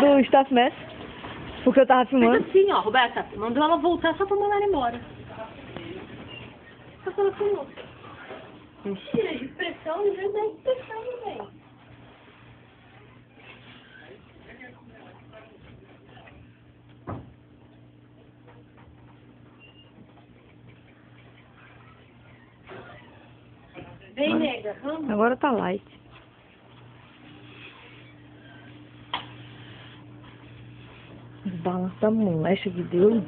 do Staff Mess. Porque eu tava Fez filmando. assim, ó, Roberta. Mandou ela voltar só pra mandar ela embora. Só que ela filmou. Tira de pressão e já dá expressão também. Vem, nega, vamos. Agora tá light. Os balanços da molecha que deu.